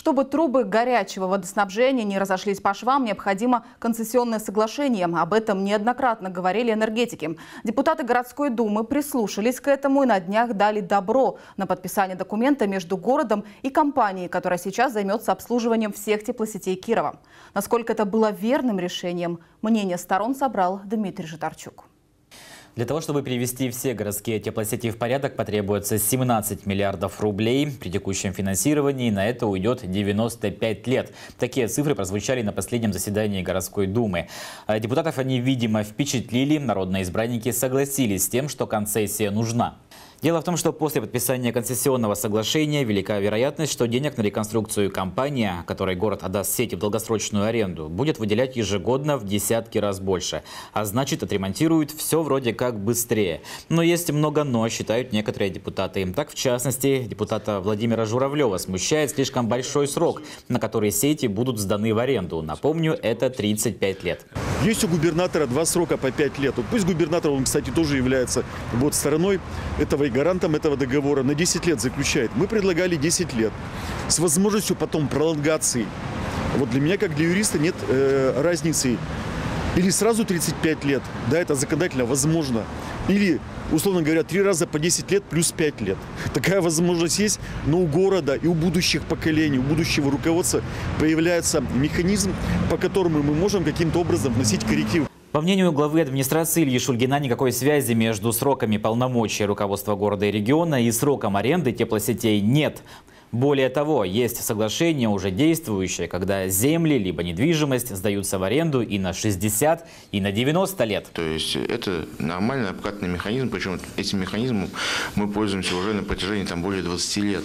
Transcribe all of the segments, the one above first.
Чтобы трубы горячего водоснабжения не разошлись по швам, необходимо концессионное соглашение. Об этом неоднократно говорили энергетики. Депутаты городской думы прислушались к этому и на днях дали добро на подписание документа между городом и компанией, которая сейчас займется обслуживанием всех теплосетей Кирова. Насколько это было верным решением, мнение сторон собрал Дмитрий Житарчук. Для того, чтобы привести все городские теплосети в порядок, потребуется 17 миллиардов рублей. При текущем финансировании на это уйдет 95 лет. Такие цифры прозвучали на последнем заседании городской думы. А депутатов они, видимо, впечатлили. Народные избранники согласились с тем, что концессия нужна. Дело в том, что после подписания концессионного соглашения велика вероятность, что денег на реконструкцию компания, которой город отдаст сети в долгосрочную аренду, будет выделять ежегодно в десятки раз больше. А значит, отремонтируют все вроде как быстрее. Но есть много «но», считают некоторые депутаты. Так, в частности, депутата Владимира Журавлева смущает слишком большой срок, на который сети будут сданы в аренду. Напомню, это 35 лет. Есть у губернатора два срока по 5 лет. Пусть губернатор, он, кстати, тоже является вот стороной этого гарантом этого договора на 10 лет заключает. Мы предлагали 10 лет с возможностью потом пролонгации. Вот для меня, как для юриста, нет э, разницы. Или сразу 35 лет, да, это законодательно возможно. Или, условно говоря, три раза по 10 лет плюс 5 лет. Такая возможность есть, но у города и у будущих поколений, у будущего руководства появляется механизм, по которому мы можем каким-то образом вносить коррективы. По мнению главы администрации Ильи Шульгина, никакой связи между сроками полномочий руководства города и региона и сроком аренды теплосетей нет. Более того, есть соглашение уже действующее, когда земли либо недвижимость сдаются в аренду и на 60, и на 90 лет. То есть это нормальный обкатный механизм, причем этим механизмом мы пользуемся уже на протяжении там, более 20 лет.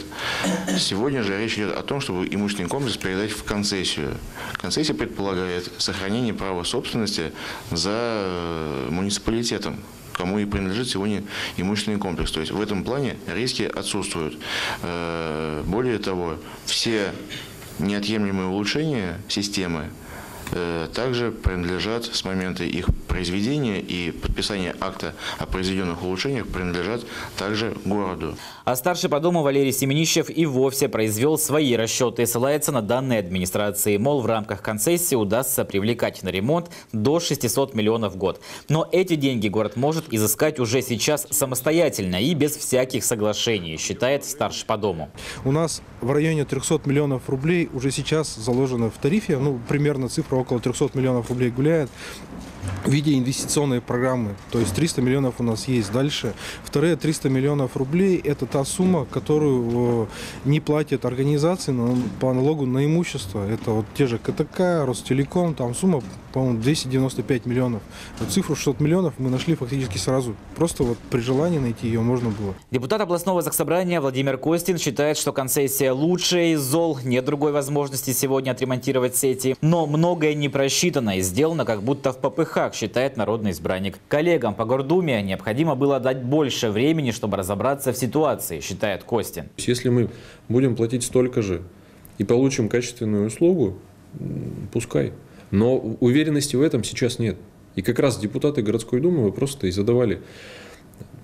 Сегодня же речь идет о том, чтобы имущественный комплекс передать в концессию. Концессия предполагает сохранение права собственности за э, муниципалитетом кому и принадлежит сегодня имущественный комплекс. То есть в этом плане риски отсутствуют. Э, более того, все неотъемлемые улучшения системы также принадлежат с момента их произведения и подписания акта о произведенных улучшениях принадлежат также городу. А старший по дому Валерий Семенищев и вовсе произвел свои расчеты и ссылается на данные администрации. Мол, в рамках концессии удастся привлекать на ремонт до 600 миллионов в год. Но эти деньги город может изыскать уже сейчас самостоятельно и без всяких соглашений, считает старший по дому. У нас в районе 300 миллионов рублей уже сейчас заложено в тарифе. Ну, примерно цифра около 300 миллионов рублей гуляет в виде инвестиционной программы. То есть 300 миллионов у нас есть дальше. Вторые 300 миллионов рублей – это та сумма, которую э, не платят организации по налогу на имущество. Это вот те же КТК, Ростелеком, там сумма, по-моему, 295 миллионов. Вот цифру 600 миллионов мы нашли фактически сразу. Просто вот при желании найти ее можно было. Депутат областного заксобрания Владимир Костин считает, что концессия лучшая из зол. Нет другой возможности сегодня отремонтировать сети. Но многое не просчитано и сделано как будто в попыхах считает народный избранник. Коллегам по Гордуме необходимо было дать больше времени, чтобы разобраться в ситуации, считает Костин. Если мы будем платить столько же и получим качественную услугу, пускай. Но уверенности в этом сейчас нет. И как раз депутаты городской думы вы просто и задавали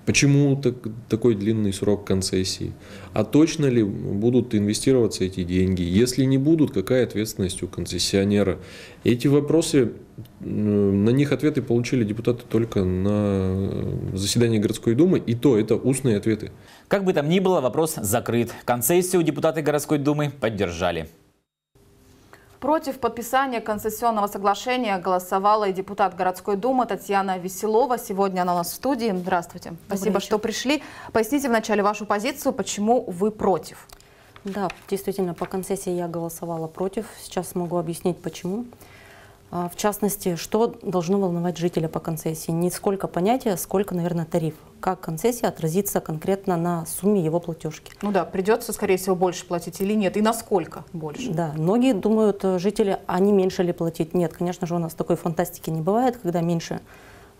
Почему так, такой длинный срок концессии? А точно ли будут инвестироваться эти деньги? Если не будут, какая ответственность у концессионера? Эти вопросы, на них ответы получили депутаты только на заседании городской думы, и то это устные ответы. Как бы там ни было, вопрос закрыт. Концессию депутаты городской думы поддержали. Против подписания концессионного соглашения голосовала и депутат городской думы Татьяна Веселова. Сегодня она у нас в студии. Здравствуйте. Добрый Спасибо, вечер. что пришли. Поясните вначале вашу позицию, почему вы против. Да, действительно, по концессии я голосовала против. Сейчас могу объяснить, почему. А, в частности, что должно волновать жителя по концессии? Не сколько понятия, сколько, наверное, тариф. Как концессия отразится конкретно на сумме его платежки. Ну да, придется, скорее всего, больше платить или нет, и насколько больше? Да, многие думают, э, жители, а не меньше ли платить? Нет, конечно же, у нас такой фантастики не бывает, когда меньше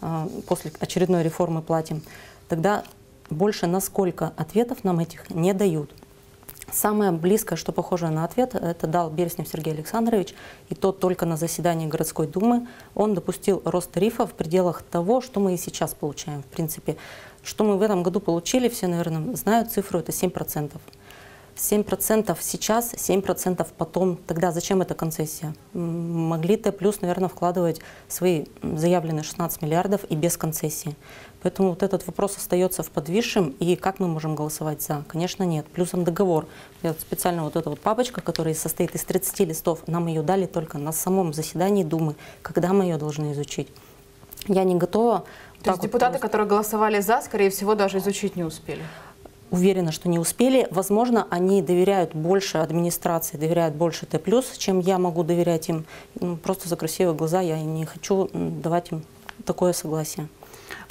э, после очередной реформы платим. Тогда больше на сколько ответов нам этих не дают. Самое близкое, что похоже на ответ, это дал Береснев Сергей Александрович, и тот только на заседании городской думы, он допустил рост тарифа в пределах того, что мы и сейчас получаем. В принципе, что мы в этом году получили, все, наверное, знают цифру, это 7%. 7% сейчас, 7% потом. Тогда зачем эта концессия? Могли Т плюс, наверное, вкладывать свои заявленные 16 миллиардов и без концессии. Поэтому вот этот вопрос остается в подвисшем. И как мы можем голосовать за? Конечно, нет. Плюсом договор. Я вот специально вот эта вот папочка, которая состоит из 30 листов, нам ее дали только на самом заседании Думы, когда мы ее должны изучить. Я не готова. То есть вот депутаты, просто- которые голосовали за, скорее всего, даже изучить не успели. Уверена, что не успели. Возможно, они доверяют больше администрации, доверяют больше Т+, чем я могу доверять им. Ну, Просто за красивые глаза я не хочу давать им такое согласие.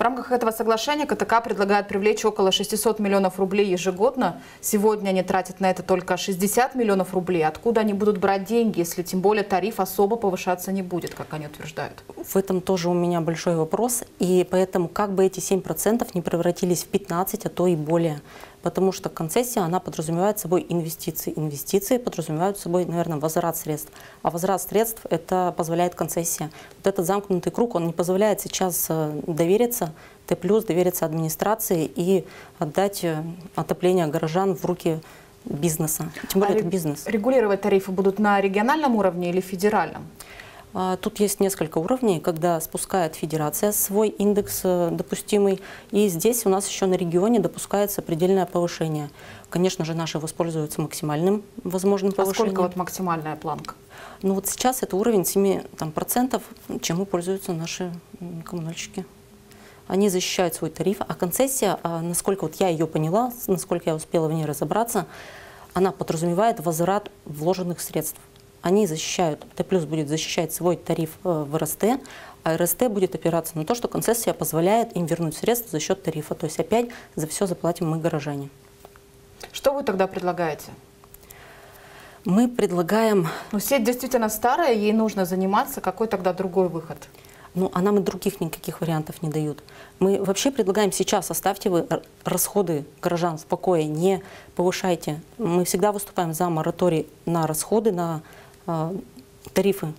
В рамках этого соглашения КТК предлагает привлечь около 600 миллионов рублей ежегодно. Сегодня они тратят на это только 60 миллионов рублей. Откуда они будут брать деньги, если тем более тариф особо повышаться не будет, как они утверждают? В этом тоже у меня большой вопрос. И поэтому как бы эти 7% не превратились в 15, а то и более. Потому что концессия, она подразумевает собой инвестиции. Инвестиции подразумевают собой, наверное, возврат средств. А возврат средств это позволяет концессия. Вот этот замкнутый круг, он не позволяет сейчас э, довериться Т+, довериться администрации и отдать э, отопление горожан в руки бизнеса. Тем более А это бизнес. Регулировать тарифы будут на региональном уровне или федеральном? А, Тут есть несколько уровней, когда спускает федерация свой индекс э, допустимый, и здесь у нас еще на регионе допускается предельное повышение. Конечно же, наши воспользуются максимальным возможным А повышением. сколько вот максимальная планка? Ну вот сейчас это уровень 7 там, процентов, чему пользуются наши коммунальщики. Они защищают свой тариф, а концессия, а, насколько вот я ее поняла, насколько я успела в ней разобраться, она подразумевает возврат вложенных средств. Они защищают, Т плюс будет защищать свой тариф э, в РСТ, а РСТ будет опираться на то, что концессия позволяет им вернуть средства за счет тарифа. То есть опять за все заплатим мы, горожане. Что вы тогда предлагаете? Мы предлагаем Ну, сеть действительно старая, ей нужно заниматься. Какой тогда другой выход? Ну, а нам и других никаких вариантов не дают. Мы вообще предлагаем сейчас, оставьте вы расходы горожан в покое, не повышайте. Мы всегда выступаем за мораторий на расходы, на э, тарифы.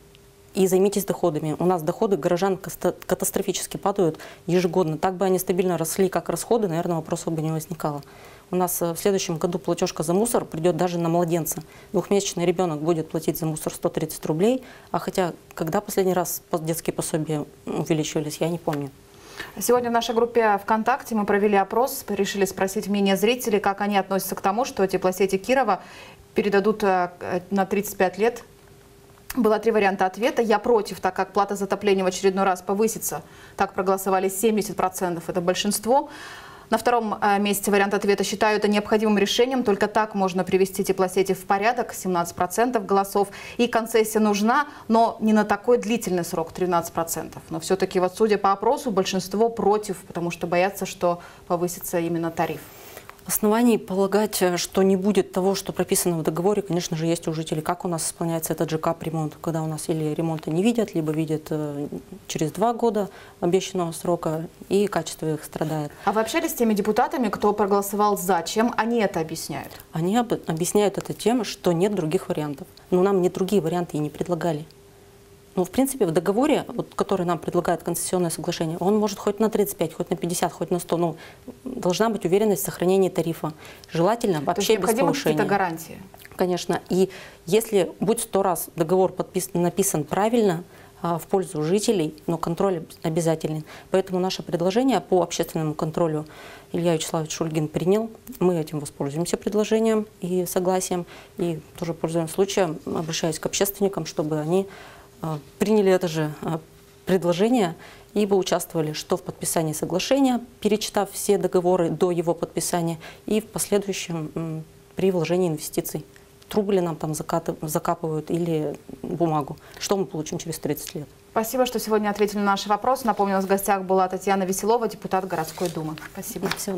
И займитесь доходами. У нас доходы горожан катастрофически падают ежегодно. Так бы они стабильно росли, как расходы, наверное, вопросов бы не возникало. У нас э, в следующем году платежка за мусор придет даже на младенца. Двухмесячный ребенок будет платить за мусор 130 рублей, а хотя когда последний раз детские пособия увеличивались, я не помню. Сегодня в нашей группе ВКонтакте мы провели опрос, решили спросить мнение зрителей, как они относятся к тому, что теплосети Кирова передадут э, э, на 35 лет. Было три варианта ответа. Я против, так как плата за отопление в очередной раз повысится. Так проголосовали 70%, это большинство. На втором э, месте вариант ответа считаю это необходимым решением. Только так можно привести теплосети в порядок. 17% голосов. И концессия нужна, но не на такой длительный срок, 13%. Но все-таки вот судя по опросу, большинство против, потому что боятся, что повысится именно тариф. Оснований полагать, э, что не будет того, что прописано в договоре, конечно же, есть у жителей. Как у нас исполняется этот ЖК-ремонт, когда у нас или ремонта не видят, либо видят э, через два года обещанного срока, и качество их страдает. А вы общались с теми депутатами, кто проголосовал за? Чем они это объясняют? Они об- объясняют это тем, что нет других вариантов. Но нам не другие варианты и не предлагали. Ну, в принципе, в договоре, вот, который нам предлагает концессионное соглашение, он может хоть на 35, хоть на 50, хоть на 100. Ну, должна быть уверенность в сохранении тарифа. Желательно То вообще без повышения. какие-то гарантии? Конечно. И если будь сто раз договор подписан, написан правильно, а, в пользу жителей, но контроль об- обязателен. Поэтому наше предложение по общественному контролю Илья Вячеславович Шульгин принял. Мы этим воспользуемся предложением и согласием. И тоже пользуясь случаем, обращаюсь к общественникам, чтобы они приняли это же а, предложение и бы участвовали что в подписании соглашения, перечитав все договоры до его подписания, и в последующем при вложении инвестиций. Трубы ли нам там закапывают или бумагу? Что мы получим через 30 лет? Спасибо, что сегодня ответили на наши вопросы. Напомню, у нас в гостях была Татьяна Веселова, депутат городской думы. Спасибо. Всего